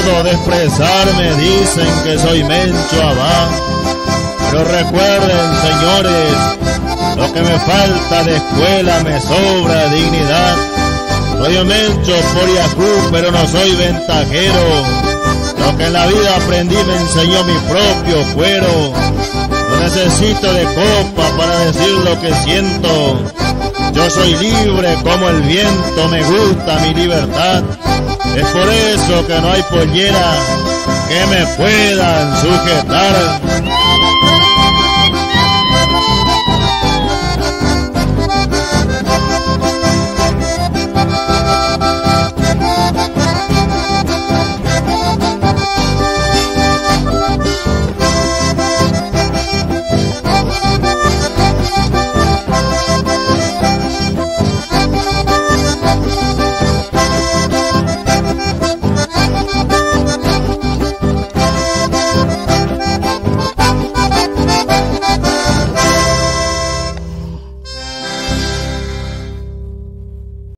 expresarme dicen que soy Mencho Abad. Pero recuerden, señores, lo que me falta de escuela me sobra dignidad. Soy Mencho por Yacú, pero no soy ventajero. Lo que en la vida aprendí me enseñó mi propio cuero. No necesito de copa para decir lo que siento. Yo soy libre como el viento, me gusta mi libertad. Es por eso que no hay pollera que me puedan sujetar.